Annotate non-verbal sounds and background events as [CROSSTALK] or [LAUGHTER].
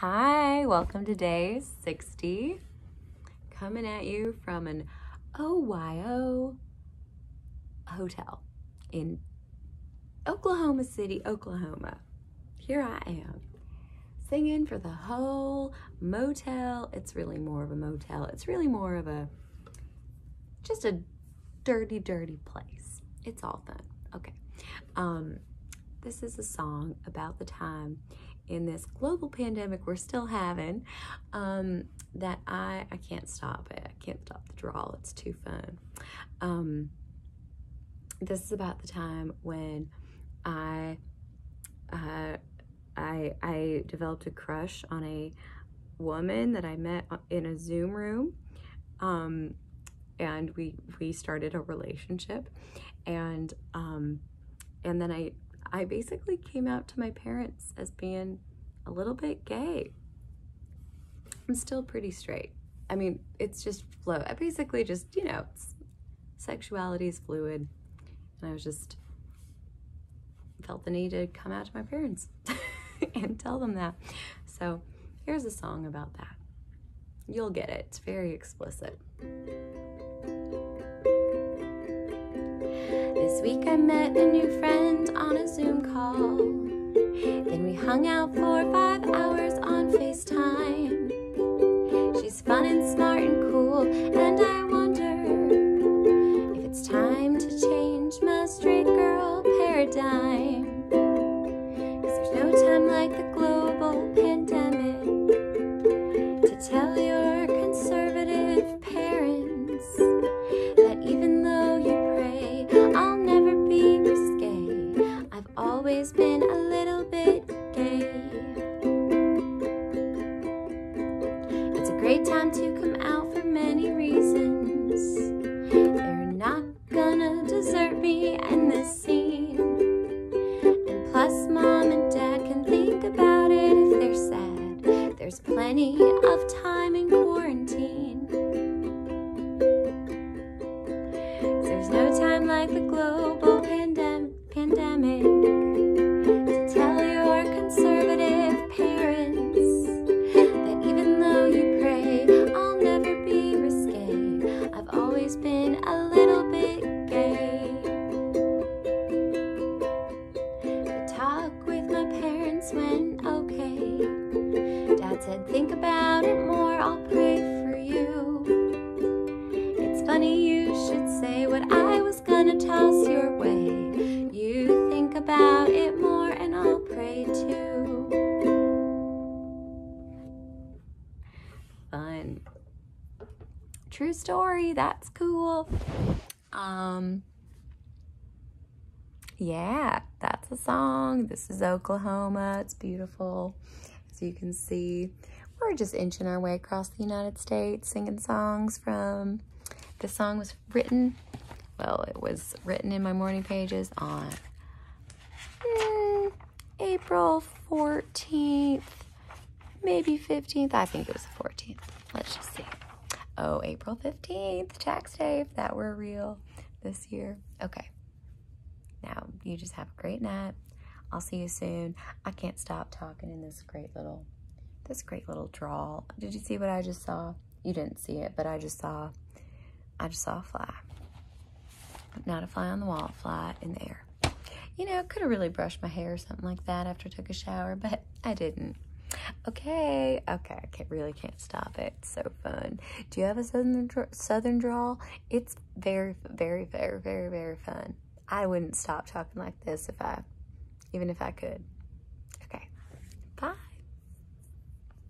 Hi, welcome to day 60. Coming at you from an OYO hotel in Oklahoma City, Oklahoma. Here I am singing for the whole motel. It's really more of a motel. It's really more of a just a dirty, dirty place. It's all fun. Okay. Um, this is a song about the time in this global pandemic we're still having um, that I, I can't stop it. I can't stop the drawl. It's too fun. Um, this is about the time when I, uh, I, I developed a crush on a woman that I met in a Zoom room. Um, and we, we started a relationship and, um, and then I I basically came out to my parents as being a little bit gay. I'm still pretty straight. I mean, it's just flow. I basically just, you know, sexuality is fluid. And I was just felt the need to come out to my parents [LAUGHS] and tell them that. So here's a song about that. You'll get it. It's very explicit. This week I met a new friend on a Zoom call. Then we hung out for five great time to come out for many reasons. They're not gonna desert me in this scene. And plus, mom and dad can think about it if they're sad. There's plenty of time in quarantine. There's no time like the global think about it more, I'll pray for you. It's funny you should say what I was gonna toss your way. You think about it more and I'll pray too. Fun. True story, that's cool. Um yeah, that's a song. This is Oklahoma. It's beautiful. As you can see, we're just inching our way across the United States singing songs from the song was written, well, it was written in my morning pages on mm, April 14th, maybe 15th. I think it was the 14th. Let's just see. Oh, April 15th, tax day, if that were real this year. Okay. Now, you just have a great night. I'll see you soon. I can't stop talking in this great little, this great little drawl. Did you see what I just saw? You didn't see it, but I just saw, I just saw a fly. Not a fly on the wall, fly in the air. You know, I could have really brushed my hair or something like that after I took a shower, but I didn't. Okay, okay, I can't, really can't stop it. It's so fun. Do you have a southern southern drawl? It's very, very, very, very, very fun. I wouldn't stop talking like this if I, even if I could.